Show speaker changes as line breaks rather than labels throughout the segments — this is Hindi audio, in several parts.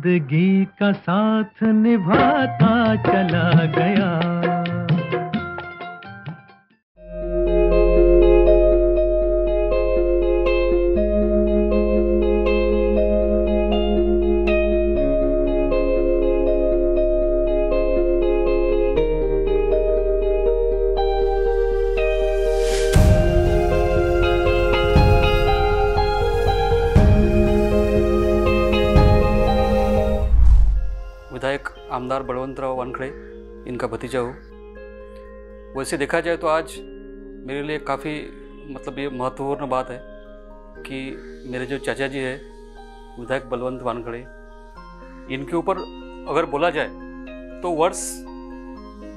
ज़िंदगी का साथ निभाता चला गया।
बलवंतराव वानखड़े इनका भतीजा हूँ। वैसे देखा जाए तो आज मेरे लिए काफ़ी मतलब ये महत्वपूर्ण बात है कि मेरे जो चाचा जी है विधायक बलवंत वानखड़े इनके ऊपर अगर बोला जाए तो वर्ड्स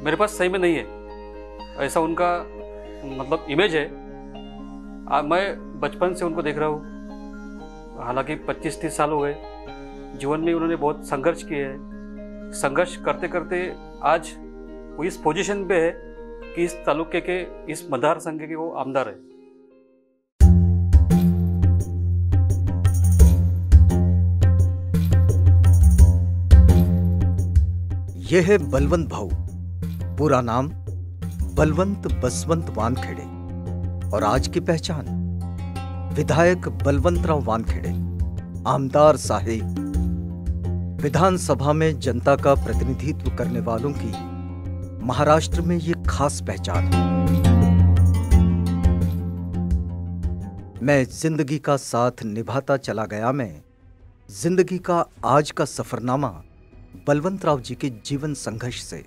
मेरे पास सही में नहीं है। ऐसा उनका मतलब इमेज है। आ, मैं बचपन से उनको देख रहा हूँ। हालाँकि 25-30 साल हो गए। जीवन में उन्होंने बहुत संघर्ष किए हैं। संघर्ष करते करते आज वो इस पोजीशन पे है कि इस तालुके के, इस मदार संघ के वो आमदार है।
यह है बलवंत भाऊ, पूरा नाम बलवंत बसवंत वानखेड़े और आज की पहचान विधायक बलवंतराव वानखेड़े, आमदार साहेब विधानसभा में जनता का प्रतिनिधित्व करने वालों की महाराष्ट्र में ये खास पहचान। है मैं ज़िंदगी का साथ निभाता चला गया मैं। ज़िंदगी का आज का सफरनामा बलवंतराव जी के जीवन संघर्ष से।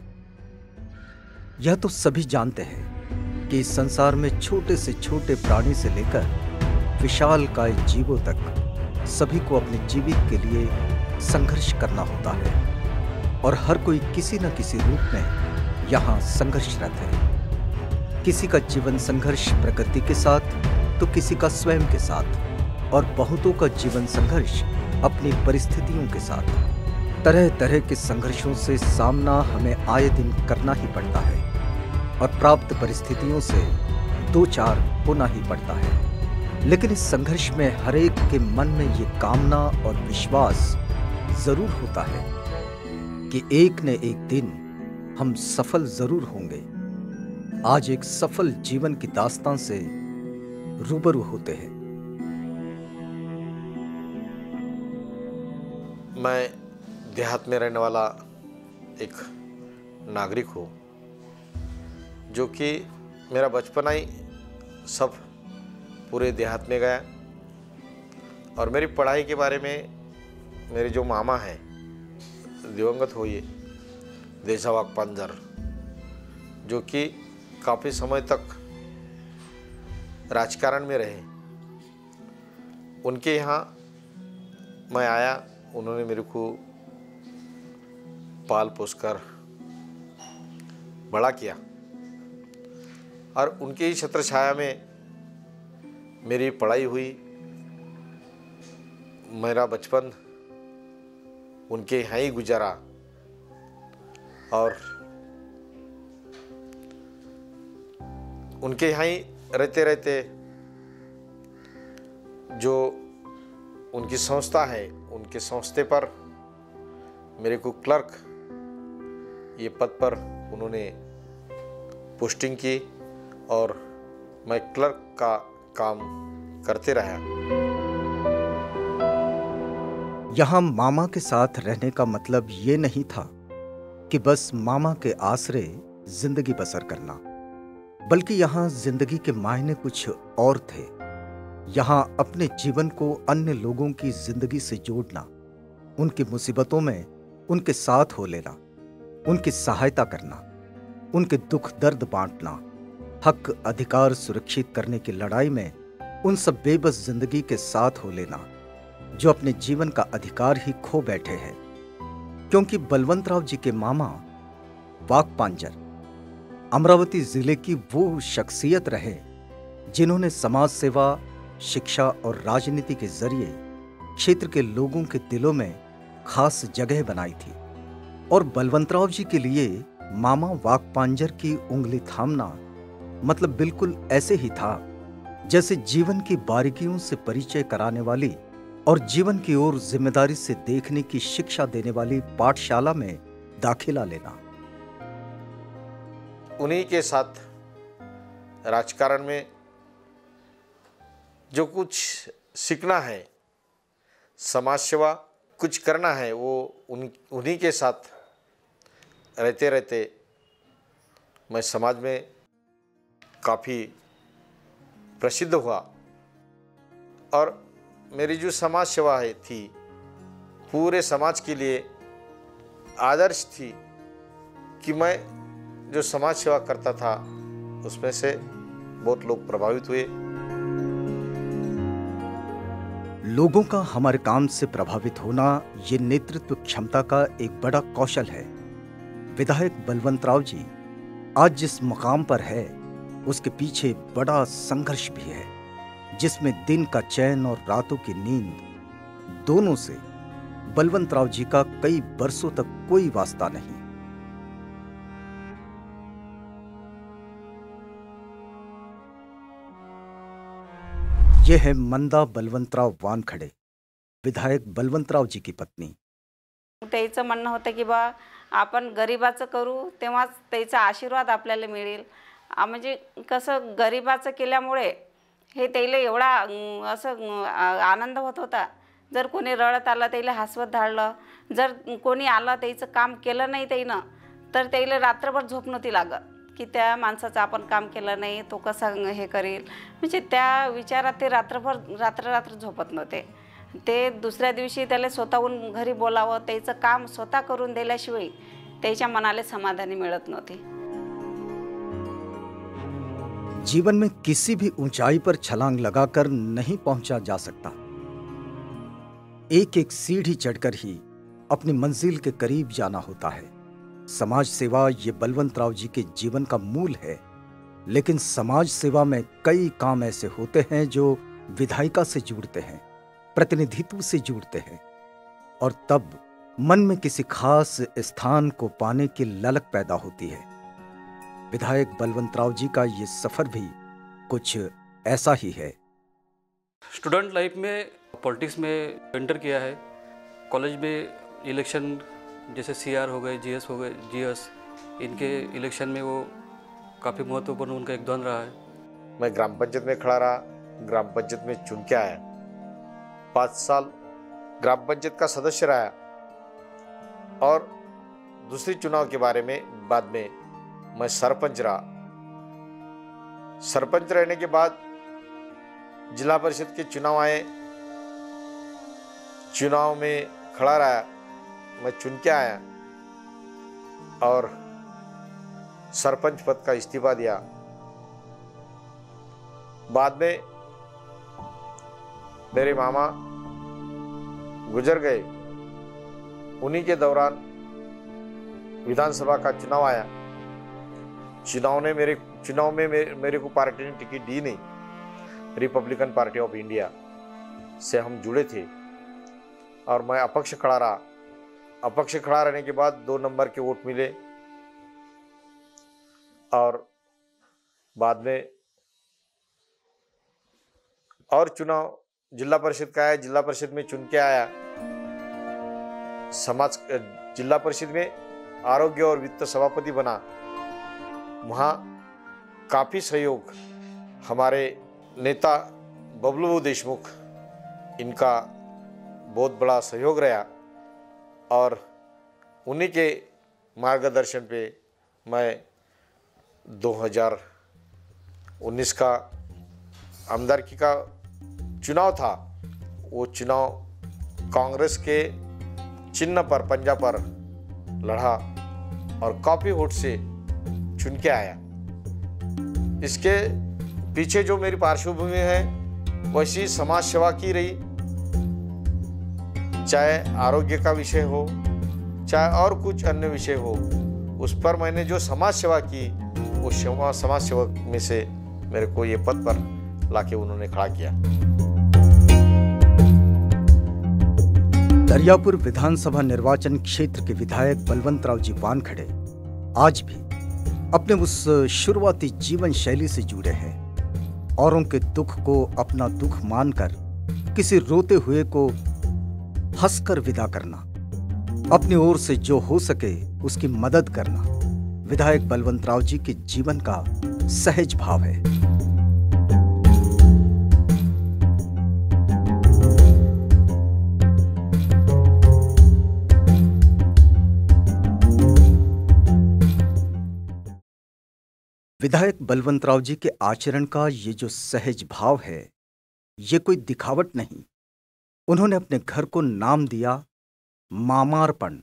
यह तो सभी जानते हैं कि इस संसार में छोटे से छोटे प्राणी से लेकर विशाल काय जीवों तक सभी को अपने जीवित के लिए संघर्ष करना होता है। और हर कोई किसी न किसी रूप में यहाँ संघर्षरत है। किसी का जीवन संघर्ष प्रकृति के साथ तो किसी का स्वयं के साथ, और बहुतों का जीवन संघर्ष अपनी परिस्थितियों के साथ। तरह तरह के संघर्षों से सामना हमें आए दिन करना ही पड़ता है, और प्राप्त परिस्थितियों से दो चार होना ही पड़ता है। लेकिन इस संघर्ष में हरेक के मन में ये कामना और विश्वास ज़रूर होता है कि एक न एक दिन हम सफल ज़रूर होंगे। आज एक सफल जीवन की दास्तान से रूबरू होते हैं।
मैं देहात में रहने वाला एक नागरिक हूँ, जो कि मेरा बचपना ही सब पूरे देहात में गया और मेरी पढ़ाई के बारे में मेरे जो मामा हैं, दिवंगत हुए देशावाक पंजर, जो कि काफ़ी समय तक राजकारण में रहे। उनके यहाँ मैं आया, उन्होंने मेरे को पाल पोस कर बड़ा किया। और उनके ही छत्र छाया में मेरी पढ़ाई हुई, मेरा बचपन उनके यहाँ ही गुजारा। और उनके यहाँ ही रहते रहते जो उनकी संस्था है, उनके संस्थे पर मेरे को क्लर्क ये पद पर उन्होंने पोस्टिंग की और मैं क्लर्क का काम करते रहा।
यहाँ मामा के साथ रहने का मतलब ये नहीं था कि बस मामा के आसरे ज़िंदगी बसर करना, बल्कि यहाँ ज़िंदगी के मायने कुछ और थे। यहाँ अपने जीवन को अन्य लोगों की ज़िंदगी से जोड़ना, उनकी मुसीबतों में उनके साथ हो लेना, उनकी सहायता करना, उनके दुख दर्द बांटना, हक अधिकार सुरक्षित करने की लड़ाई में उन सब बेबस ज़िंदगी के साथ हो लेना। जो अपने जीवन का अधिकार ही खो बैठे हैं। क्योंकि बलवंतराव जी के मामा वाक पांजर अमरावती ज़िले की वो शख्सियत रहे, जिन्होंने समाज सेवा, शिक्षा और राजनीति के ज़रिए क्षेत्र के लोगों के दिलों में खास जगह बनाई थी और बलवंतराव जी के लिए मामा वाक पांजर की उंगली थामना मतलब बिल्कुल ऐसे ही था जैसे जीवन की बारीकियों से परिचय कराने वाली और जीवन की ओर ज़िम्मेदारी से देखने की शिक्षा देने वाली पाठशाला में दाखिला लेना।
उन्हीं के साथ राजकारण में जो कुछ सीखना है, समाज सेवा कुछ करना है, वो उन, उन्हीं के साथ रहते रहते मैं समाज में काफ़ी प्रसिद्ध हुआ। और मेरी जो समाज सेवा है थी, पूरे समाज के लिए आदर्श थी कि मैं जो समाज सेवा करता था, उसमें से बहुत लोग प्रभावित हुए।
लोगों का हमारे काम से प्रभावित होना, ये नेतृत्व क्षमता का एक बड़ा कौशल है। विधायक बलवंत राव जी, आज जिस मकाम पर है, उसके पीछे बड़ा संघर्ष भी है। जिसमें दिन का चैन और रातों की नींद, दोनों से बलवंत राव जी का कई बरसों तक कोई वास्ता नहीं। यह है मंदा बलवंतराव वानखडे, विधायक बलवंतराव जी की पत्नी।
त्याचं म्हणणं होतं की बा, आपण गरिबाचं करू, तेव्हाच त्याचा आशीर्वाद आपल्याला मिळेल. म्हणजे कसं गरिबाचं केल्यामुळे हे त्याला एवढा असं आनंद होत होता. जर कोणी रडत आलं त्याला हसवत धाडलं. जर कोणी आलं त्याचं काम केलं नाही त्यानं तर त्याला रात्रभर झोप नव्हती लागत. की त्या माणसाचं आपण काम केलं नाही तो कसा हे करेल? म्हणजे त्या विचारात ते रात्रभर रात्र रात्र झोपत नव्हते. ते दुसऱ्या दिवशी त्याला स्वतःहून घरी बोलावं त्याचं काम स्वतः करून दिल्याशिवाय त्याच्या मनाला समाधानी मिळत नव्हती.
जीवन में किसी भी ऊंचाई पर छलांग लगाकर नहीं पहुँचा जा सकता। एक एक सीढ़ी चढ़कर ही अपनी मंजिल के करीब जाना होता है। समाज सेवा ये बलवंत राव जी के जीवन का मूल है, लेकिन समाज सेवा में कई काम ऐसे होते हैं जो विधायिका से जुड़ते हैं, प्रतिनिधित्व से जुड़ते हैं, और तब मन में किसी खास स्थान को पाने की ललक पैदा होती है। विधायक बलवंत राव जी का ये सफ़र भी कुछ ऐसा ही है।
स्टूडेंट लाइफ में पॉलिटिक्स में एंटर किया है। कॉलेज में इलेक्शन जैसे सीआर हो गए जीएस हो गए जीएस इनके इलेक्शन में वो काफ़ी महत्वपूर्ण उनका योगदान रहा है।
मैं ग्राम पंचायत में खड़ा रहा ग्राम पंचायत में चुन के आया। पाँच साल ग्राम पंचायत का सदस्य रहा। और दूसरी चुनाव के बारे में बाद में मैं सरपंच रहा। सरपंच रहने के बाद जिला परिषद के चुनाव आए। चुनाव में खड़ा रहा। मैं चुन के आया और सरपंच पद का इस्तीफा दिया। बाद में मेरे मामा गुजर गए। उन्हीं के दौरान विधानसभा का चुनाव आया। चुनाव ने मेरे चुनाव में मेरे, मेरे को पार्टी ने टिकट दी नहीं। रिपब्लिकन पार्टी ऑफ़ इंडिया से हम जुड़े थे। और मैं अपक्ष खड़ा रहा। अपक्ष खड़ा रहने के बाद दो नंबर के वोट मिले। और बाद में और चुनाव जिला परिषद का आया जिला परिषद में चुन के आया। समाज जिला परिषद में आरोग्य और वित्त सभापति बना। वहाँ काफ़ी सहयोग हमारे नेता बबलू देशमुख, इनका बहुत बड़ा सहयोग रहा और उन्हीं के मार्गदर्शन पे मैं 2019 का आमदारकी का चुनाव था। वो चुनाव कांग्रेस के चिन्ह पर, पंजा पर लड़ा और काफ़ी वोट से चुन के आया। इसके पीछे जो मेरी पार्श्वभूमि है, वैसी समाज सेवा की रही। चाहे आरोग्य का विषय हो, चाहे और कुछ अन्य विषय हो, उस पर मैंने जो समाज सेवा की, वो सेवा समाज सेवक में से मेरे को ये पद पर लाके उन्होंने खड़ा किया।
दरियापुर विधानसभा निर्वाचन क्षेत्र के विधायक बलवंत राव जी वानखड़े आज भी अपने उस शुरुआती जीवन शैली से जुड़े हैं औरों के दुख को अपना दुख मानकर किसी रोते हुए को हंसकर विदा करना, अपनी ओर से जो हो सके उसकी मदद करना, विधायक बलवंतराव जी के जीवन का सहज भाव है। विधायक बलवंतराव जी के आचरण का ये जो सहज भाव है, ये कोई दिखावट नहीं। उन्होंने अपने घर को नाम दिया मामार्पण।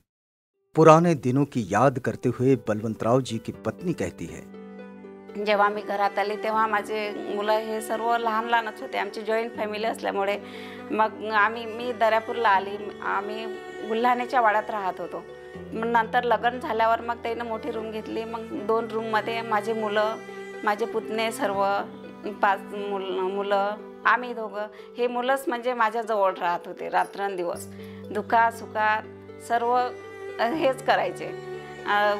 पुराने दिनों की याद करते हुए बलवंतराव जी की पत्नी कहती है,
जेव्हा मी घरात आले मुलं हे सर्व लहान लहानच होते. आमची जॉईंट फॅमिली मग आम्ही, मी दर्यापूरला आली. आम्ही बुलढाण्याच्या वाड्यात राहत होतो. मग नंतर लग्न झाल्यावर मग त्यानं मोठी रूम घेतली. मग दोन रूममध्ये माझे मुलं माझे पुतणे सर्व पाच मुल मुलं आम्ही दोघं. हे मुलंच म्हणजे माझ्याजवळ राहत होते रात्रंदिवस. दुखात सुखात सर्व हेच करायचे.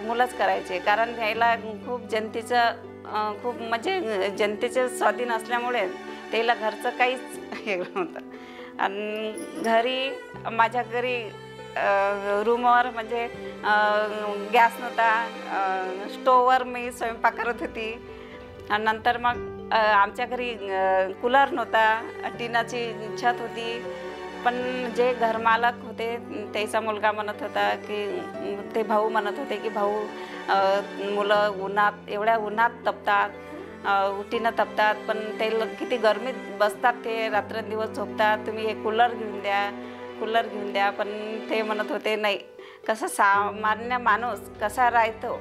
मुलंच करायचे. कारण यायला खूप जनतेचं खूप म्हणजे जनतेचे स्वाधीन असल्यामुळे त्याला घरचं काहीच हे नव्हतं. आणि घरी माझ्या घरी रूमवर म्हणजे गॅस नव्हता. स्टोववर मी स्वयंपाक करत होती. आणि नंतर मग आमच्या घरी कूलर नव्हता. टिनाची छत होती. पण जे घरमालक होते त्याचा मुलगा म्हणत होता की ते भाऊ म्हणत होते की भाऊ मुलं उन्हात एवढ्या उन्हात तपतात. उटीनं तपतात. पण ते किती गरमीत बसतात ते रात्रंदिवस झोपतात. तुम्ही हे कूलर घेऊन द्या. कूलर घेऊन द्या पण ते म्हणत होते नाही कसं सामान्य माणूस कसा राहतो?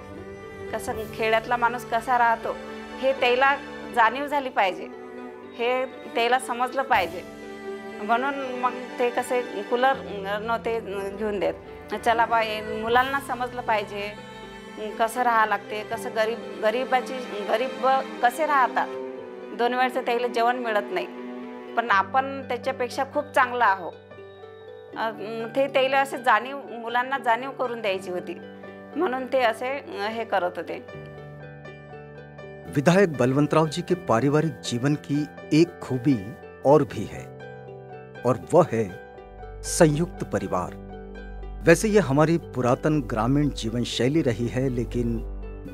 कसं खेड्यातला माणूस कसा राहतो? हे त्याला जाणीव झाली पाहिजे. हे त्याला समजलं पाहिजे. म्हणून मग ते कसे कूलर नव्हते घेऊन देत. चला बा मुलांना समजलं पाहिजे. कसं राहावं लागते? कसं गरीब गरीबाची गरीब कसे राहतात? दोन वेळचं त्याला जेवण मिळत नाही. पण आपण त्याच्यापेक्षा खूप चांगलं आहो ते त्याला असे जाणीव मुलांना जाणीव करून द्यायची होती. म्हणून असे अं, हे करत होते.
विधायक बलवंतराव जी के पारिवारिक जीवन की एक खूबी और भी है और वह है संयुक्त परिवार। वैसे ये हमारी पुरातन ग्रामीण जीवन शैली रही है लेकिन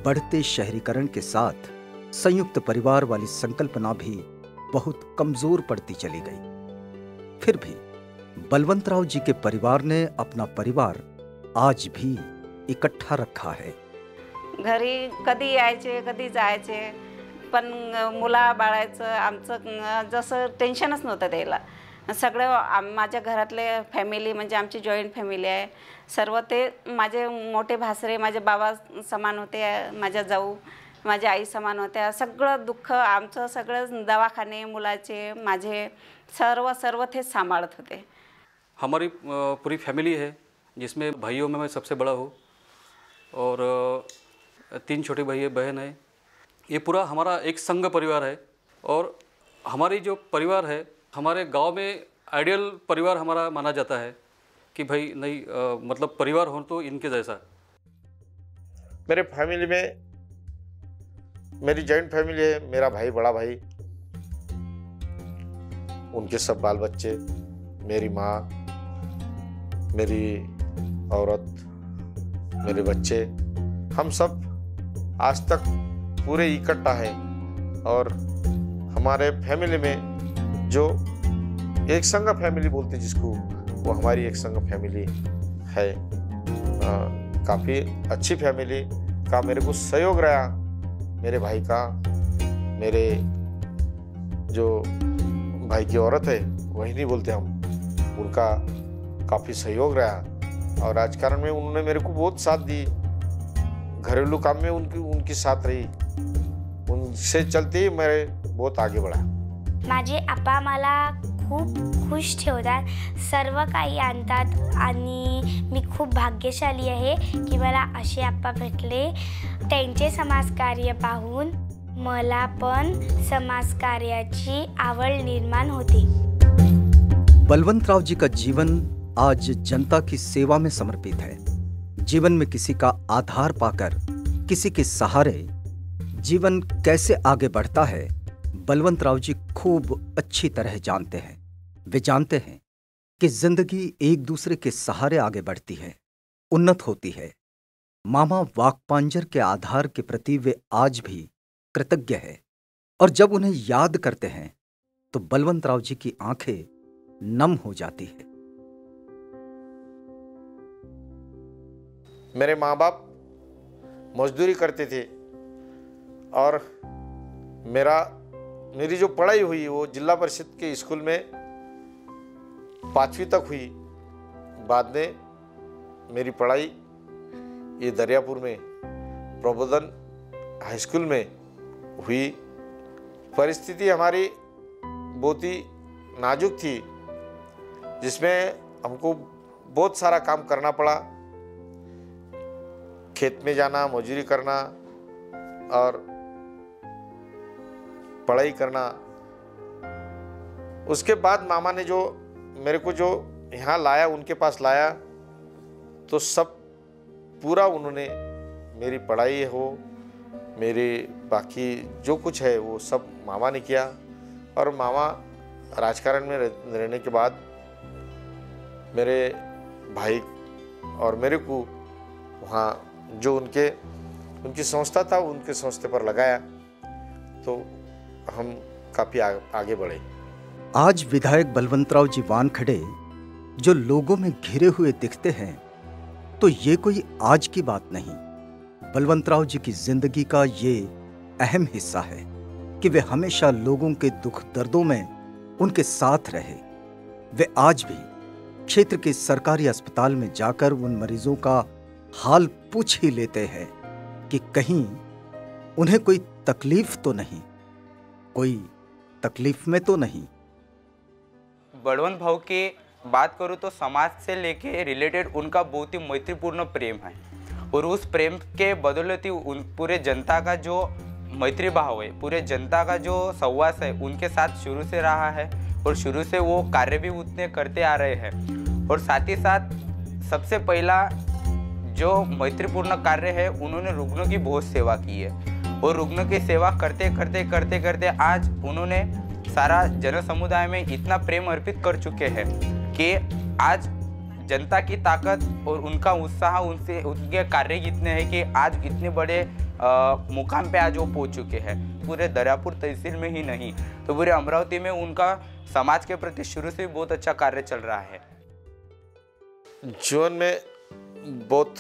बढ़ते शहरीकरण के साथ संयुक्त परिवार वाली संकल्पना भी बहुत कमज़ोर पड़ती चली गई। फिर भी बलवंतराव जी के परिवार ने अपना परिवार आज भी इकट्ठा रखा है।
घरी कधी यायचे कधी जायचे पण मुला बाळायचं आमचं जसं टेन्शनच नव्हतं त्याला. सगळं आम- माझ्या घरातले फॅमिली म्हणजे आमची जॉईंट फॅमिली आहे. सर्व ते माझे मोठे भासरे माझे बाबा समान होते माझ्या जाऊ माझ्या आई समान होत्या. सगळं दुःख आमचं सगळं दवाखाने मुलाचे माझे सर्व सर्व ते सांभाळत होते.
हमारी पूरी फैमिली है जिसमें भाइयों में मैं सबसे बड़ा हूँ और तीन छोटे भाई बहन है। ये पूरा हमारा एक संघ परिवार है और हमारी जो परिवार है हमारे गाँव में आइडियल परिवार हमारा माना जाता है कि भाई नहीं अ, मतलब परिवार हो तो इनके जैसा।
मेरे फैमिली में मेरी जॉइंट फैमिली है मेरा भाई बड़ा भाई उनके सब बाल बच्चे मेरी माँ मेरी औरत, मेरे बच्चे, हम सब आज तक पूरे इकट्ठा है और हमारे फैमिली में जो एक संघ फैमिली बोलते जिसको, वो हमारी एक संघ फैमिली है। काफ़ी अच्छी फैमिली का मेरे को सहयोग रहा मेरे भाई का, मेरे जो भाई की औरत है, वही नहीं बोलते हम, उनका काफ़ी सहयोग रहा। और राजकारण में उन्होंने मेरे को बहुत साथ दी घरेलू काम में उनकी उनकी साथ रही। उनसे चलते ही मेरे बहुत आगे बढ़ा।
माझे आप्पा मला खूप खुश ठेवतात सर्व काही आणतात आणि मी खूप भाग्यशाली आहे की मला असे आप्पा भेटले. त्यांचे समाजकार्य पाहून मला पण समाजकार्याची आवड निर्माण होते.
बलवंतराव जी का जीवन आज जनता की सेवा में समर्पित है। जीवन में किसी का आधार पाकर, किसी के सहारे, जीवन कैसे आगे बढ़ता है बलवंतराव जी खूब अच्छी तरह जानते हैं। वे जानते हैं कि ज़िंदगी एक दूसरे के सहारे आगे बढ़ती है, उन्नत होती है। मामा वाकपांजर के आधार के प्रति वे आज भी कृतज्ञ है और जब उन्हें याद करते हैं तो बलवंतराव जी की आँखें नम हो जाती है।
मेरे माँ बाप मजदूरी करते थे और मेरा, मेरी जो पढ़ाई हुई वो जिला परिषद के स्कूल में पाँचवीं तक हुई। बाद में मेरी पढ़ाई ये दरियापुर में, प्रबोधन हाई स्कूल में हुई। परिस्थिति हमारी बहुत ही नाजुक थी, जिसमें हमको बहुत सारा काम करना पड़ा। खेत में जाना, मजूरी करना और पढ़ाई करना। उसके बाद मामा ने जो मेरे को जो यहाँ लाया, उनके पास लाया तो सब पूरा उन्होंने मेरी पढ़ाई हो मेरे बाकी जो कुछ है वो सब मामा ने किया। और मामा राजकारण में रहने के बाद मेरे भाई और मेरे को वहाँ जो उनके उनकी संस्था था उनके संस्थे पर लगाया तो हम काफ़ी आ, आगे बढ़े।
आज विधायक बलवंतराव जी वानखड़े जो लोगों में घिरे हुए दिखते हैं तो ये कोई आज की बात नहीं। बलवंतराव जी की ज़िंदगी का ये अहम हिस्सा है कि वे हमेशा लोगों के दुख दर्दों में उनके साथ रहे। वे आज भी क्षेत्र के सरकारी अस्पताल में जाकर उन मरीजों का हाल पूछ ही लेते हैं कि कहीं उन्हें कोई तकलीफ़ तो नहीं, कोई तकलीफ़ में तो नहीं।
बड़वंत भाव की बात करूँ तो समाज से लेके रिलेटेड उनका बहुत ही मैत्रीपूर्ण प्रेम है। और उस प्रेम के बदौलती उन पूरे जनता का जो मैत्री भाव है, पूरे जनता का जो सहवास है, उनके साथ शुरू से रहा है और शुरू से वो कार्य भी उतने करते आ रहे हैं। और साथ ही साथ सबसे पहला जो मैत्रीपूर्ण कार्य है उन्होंने रुग्णों की बहुत सेवा की है। और रुग्णों की सेवा करते करते करते करते आज उन्होंने सारा जन समुदाय में इतना प्रेम अर्पित कर चुके हैं कि आज जनता की ताकत और उनका उत्साह उनसे उनके कार्य इतने हैं कि आज इतने बड़े अ, मुकाम पे आज वो पहुँच चुके हैं। पूरे दरियापुर तहसील में ही नहीं तो पूरे अमरावती में उनका समाज के प्रति शुरू से बहुत अच्छा कार्य चल रहा है।
जीवन में बहुत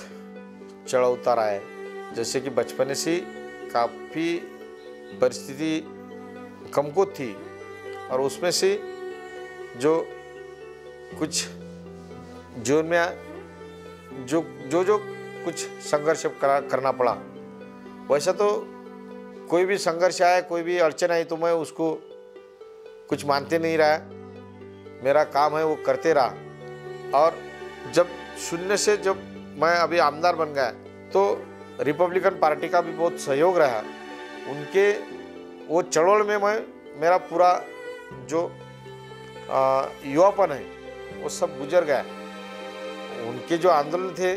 चढ़ा उतार है। जैसे कि बचपन से काफ़ी परिस्थिति कमकुत थी और उसमें से जो कुछ जीवन में जो जो जो कुछ संघर्ष करा, करना पड़ा। वैसा तो कोई भी संघर्ष आया, कोई भी अड़चन आई तो मैं उसको कुछ मानते नहीं रहा। मेरा काम है वो करते रहा। और जब शून्य से जब मैं अभी आमदार बन गया तो रिपब्लिकन पार्टी का भी बहुत सहयोग रहा उनके वो चड़ोल में मैं मेरा पूरा जो युवापन है वो सब गुजर गया उनके जो आंदोलन थे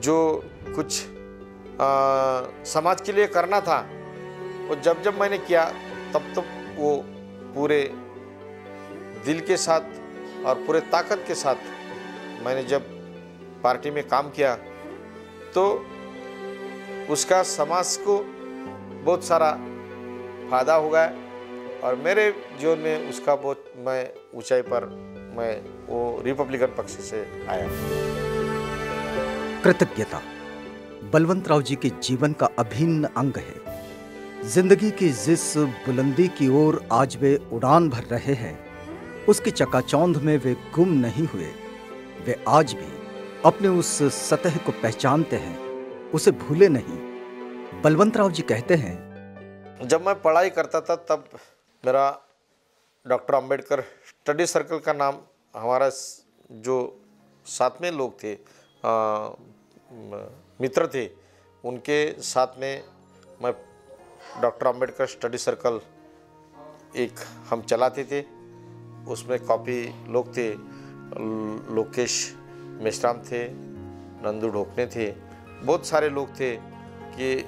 जो कुछ आ, समाज के लिए करना था वो जब जब मैंने किया तब तब वो पूरे दिल के साथ और पूरे ताकत के साथ मैंने जब पार्टी में काम किया तो उसका समाज को बहुत सारा फ़ायदा हुआ है और मेरे जीवन में उसका बहुत, मैं ऊंचाई पर मैं वो रिपब्लिकन पक्ष से आया
कृतज्ञता, बलवंतराव जी के जीवन का अभिन्न अंग है। ज़िंदगी की जिस बुलंदी की ओर आज वे उड़ान भर रहे हैं, उसकी चकाचौंध में वे गुम नहीं हुए। वे आज भी अपने उस सतह को पहचानते हैं उसे भूले नहीं। बलवंतराव जी कहते हैं
जब मैं पढ़ाई करता था तब मेरा डॉक्टर अंबेडकर स्टडी सर्कल का नाम हमारा जो साथ में लोग थे आ, मित्र थे उनके साथ में मैं डॉक्टर अंबेडकर स्टडी सर्कल एक हम चलाते थे उसमें काफ़ी लोग थे लोकेश मेश्राम थे नंदू ढोकने थे बहुत सारे लोग थे कि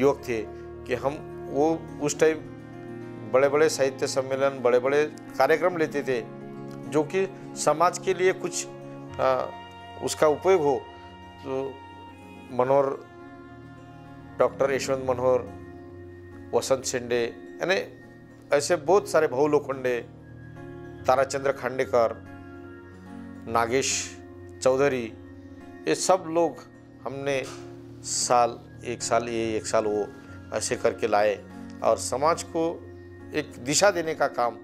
युवक थे कि हम वो उस टाइम बड़े बड़े साहित्य सम्मेलन बड़े बड़े कार्यक्रम लेते थे जो कि समाज के लिए कुछ आ, उसका उपयोग हो। तो मनोहर डॉक्टर यशवंत मनोहर वसंत शिंडे यानी ऐसे बहुत सारे भाऊ लोखंडे ताराचंद्र खांडेकर नागेश चौधरी ये सब लोग हमने साल एक साल ये एक साल वो ऐसे करके लाए। और समाज को एक दिशा देने का काम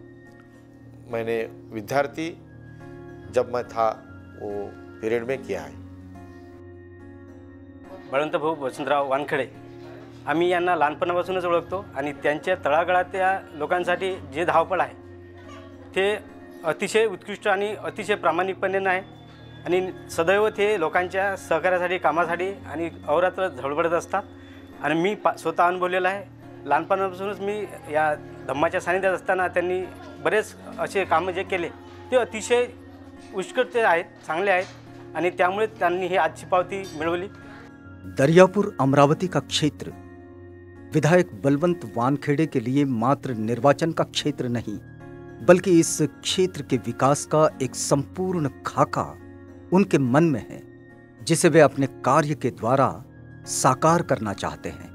मैंने विद्यार्थी जब मैं था वो पीरियड में किया है।
बळवंत भाऊ वसंतराव वानखडे आम्ही यांना लहानपणापासूनच ओळखतो आणि त्यांच्या तळागळातल्या लोकांसाठी जे धावपळ आहे ते अतिशय उत्कृष्ट आणि अतिशय प्रामाणिकपणे आहे आणि सदैव ते लोकांच्या सहकार्यासाठी, कामासाठी आणि अवरात्र मी पा स्वतः अनुभवलेलं आहे. लहानपणापासूनच मी या धम्माच्या सानिध्यात असताना त्यांनी जे केले, ते अतिशय उत्कृष्ट आहेत, चांगले आहेत. ही आजची पावती मिळवली.
दरियापुर अमरावती का क्षेत्र? विधायक बलवंत वानखेड़े के लिए मात्र निर्वाचन का क्षेत्र नहीं, बल्कि इस क्षेत्र के विकास का एक संपूर्ण खाका। उनके मन में है, जिसे वे अपने कार्य के द्वारा साकार करना चाहते हैं।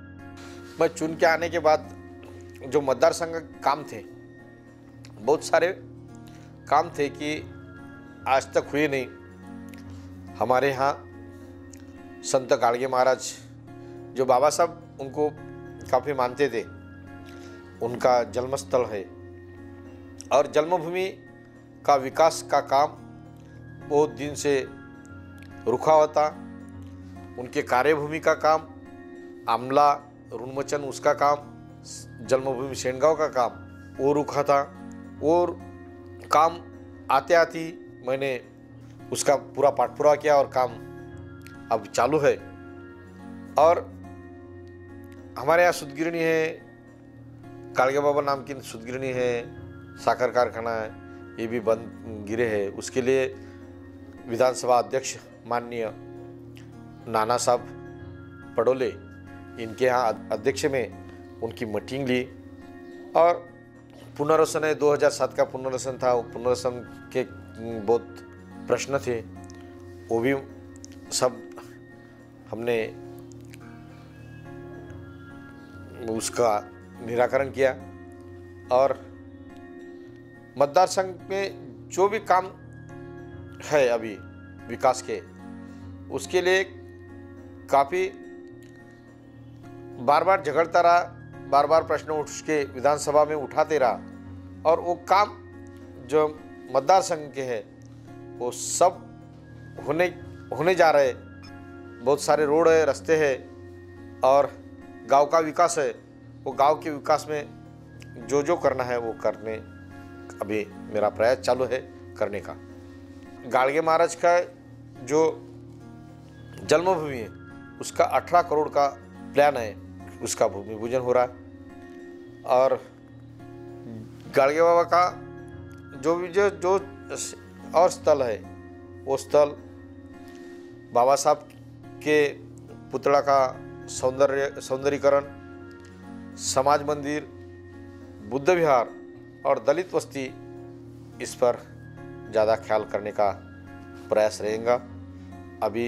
मैं चुन के आने के बाद जो मतदार संघ काम थे, बहुत सारे काम थे कि आज तक हुए नहीं। हमारे यहाँ संत गाड़गे महाराज जो बाबा साहब उनको काफ़ी मानते थे, उनका जन्मस्थल है। और जन्मभूमि का विकास का काम बहुत दिन से रुखा था। उनके कार्यभूमि का काम, आमला ऋणमोचन उसका काम, जन्मभूमि सेनगांव का काम, वो रुखा था। और काम आते आती मैंने उसका पूरा पाठपुरा किया और काम अब चालू है। और हमारे यहाँ सुदगिरणी है, कालगे बाबा नाम की सुदगिरणी है साकर कारखाना है, ये भी बंद गिरे है। उसके लिए विधानसभा अध्यक्ष माननीय नाना साहब पडोले इनके यहाँ अध्यक्ष में उनकी मीटिंग ली और पुनर्वसन है 2007 का पुनर्वसन था। वो पुनर्वसन के बहुत प्रश्न थे, वो भी सब हमने उसका निराकरण किया और मतदार संघ में जो भी काम है अभी विकास के। उसके लिए काफ़ी बार बार झगड़ता रहा बार बार प्रश्न उठ के विधानसभा में उठाते रहा और वो काम जो मतदार संघ के है, वो सब होने होने जा रहे। बहुत सारे रोड है, रास्ते है और गाँव का विकास है। वो गाँव के विकास में जो जो करना है, वो करने, अभी मेरा प्रयास चालू है करने का। गाड़गे महाराज का जो जन्मभूमि है, उसका 18 करोड़ का प्लान है, उसका भूमि पूजन हो रहा है। और गाड़गे बाबा का जो भी जो जो और स्थल है, वो स्थल बाबा साहब के पुतला का सौंदर्य, सौंदर्यीकरण, समाज मंदिर, बुद्ध विहार और दलित बस्ती इस पर ज़्यादा ख्याल करने का प्रयास रहेगा। अभी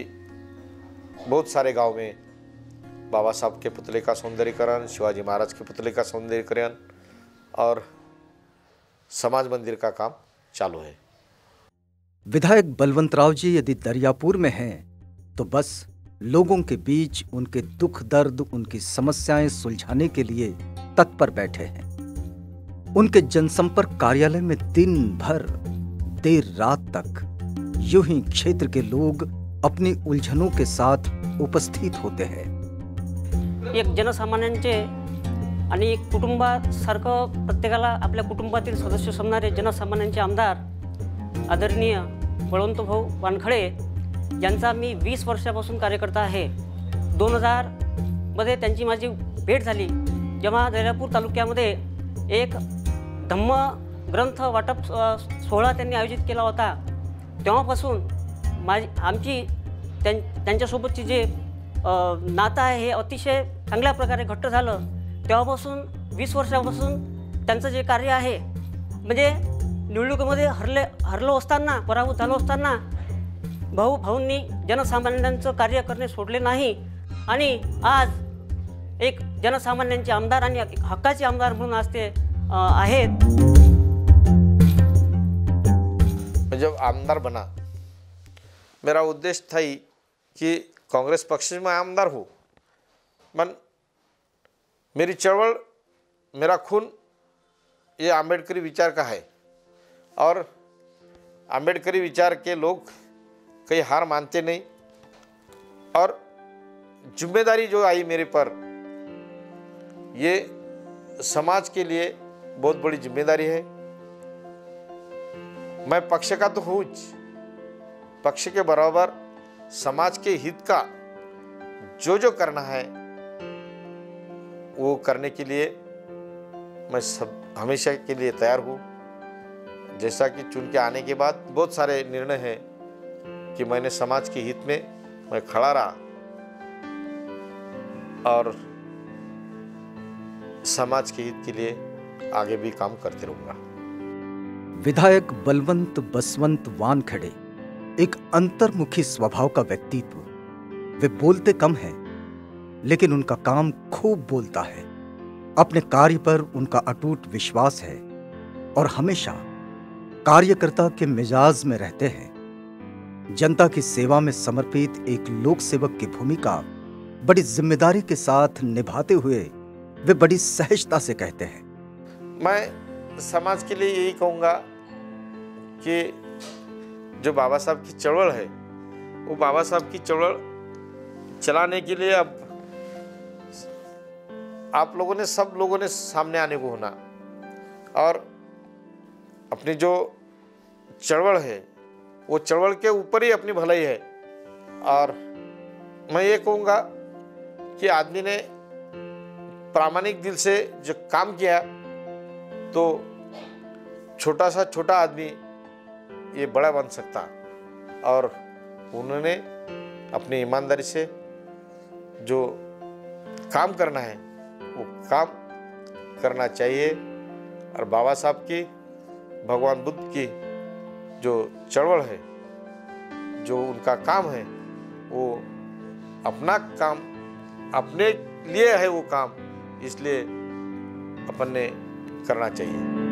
बहुत सारे गाँव में बाबा साहब के पुतले का सौंदर्यकरण, शिवाजी महाराज के पुतले का सौंदर्यकरण और समाज मंदिर का काम चालू है।
विधायक बलवंतराव जी यदि दरियापुर में हैं तो बस लोगों के बीच उनके दुख दर्द, उनकी समस्याएँ सुलझाने के लिए तत्पर बैठे हैं। उनके जनसंपर्क कार्यालय में दिन भर देर रात तक यूँ ही क्षेत्र के लोग अपनी उलझनों के साथ उपस्थित होते हैं।
एक जनसामान्यांचे आणि एक कुटुंबासारखं प्रत्येकाला आपल्या कुटुंबातील सदस्य समजणारे जनसामान्यांचे आमदार आदरणीय बळवंत भाऊ वानखडे यांचा मी वीस वर्षापासून कार्यकर्ता आहे. दोन हजारमध्ये त्यांची माझी भेट झाली, जेव्हा दर्यापूर तालुक्यामध्ये एक धम्म ग्रंथ वाटप सोहळा त्यांनी आयोजित केला होता. तेव्हापासून माझी आमची त्यां त्यांच्यासोबतची जे नातं आहे हे अतिशय चांगल्या प्रकारे घट्ट झालं. तेव्हापासून वीस वर्षापासून त्यांचं जे कार्य आहे म्हणजे निवडणुकीमध्ये हरले हरलो असताना पराभूत झालो असताना भाऊ भाऊंनी जनसामान्यांचं कार्य करणे सोडले नाही. आणि आज एक जनसामान्यांचे आमदार आणि हक्काचे आमदार म्हणून आज ते आहेत.
मैं जब आमदार बना, मेरा उद्देश्य था ही कि कांग्रेस पक्ष में आमदार हूँ। मन, मेरी चळवळ, मेरा खून ये आम्बेडकरी विचार का है। और आम्बेडकरी विचार के लोग कई हार मानते नहीं। और ज़िम्मेदारी जो आई मेरे पर, ये समाज के लिए बहुत बड़ी ज़िम्मेदारी है। मैं पक्ष का तो हूँ पक्ष के बराबर समाज के हित का जो जो करना है, वो करने के लिए मैं सब, हमेशा के लिए तैयार हूँ। जैसा कि चुन के आने के बाद बहुत सारे निर्णय हैं कि मैंने समाज के हित में मैं खड़ा रहा। और समाज के हित के लिए आगे भी काम करते रहूँगा।
विधायक बलवंत बसवंत वानखड़े एक अंतर्मुखी स्वभाव का व्यक्तित्व। वे बोलते कम हैं, लेकिन उनका काम खूब बोलता है। अपने कार्य पर उनका अटूट विश्वास है और हमेशा कार्यकर्ता के मिजाज में रहते हैं। जनता की सेवा में समर्पित एक लोक सेवक की भूमिका बड़ी ज़िम्मेदारी के साथ निभाते हुए वे बड़ी सहजता से कहते हैं।
मैं समाज के लिए यही कहूँगा कि जो बाबा साहब की चळवळ है, वो बाबा साहब की चळवळ चलाने के लिए अब आप लोगों ने, सब लोगों ने सामने आने को होना। और अपनी जो चळवळ है, वो चळवळ के ऊपर ही अपनी भलाई है। और मैं ये कहूँगा कि आदमी ने प्रामाणिक दिल से जो काम किया तो छोटा सा छोटा आदमी ये बड़ा बन सकता। और उन्होंने अपनी ईमानदारी से जो काम करना है, वो काम करना चाहिए। और बाबा साहब की, भगवान बुद्ध की जो चळवळ है, जो उनका काम है, वो अपना काम, अपने लिए है वो काम, इसलिए अपन ने करना चाहिए।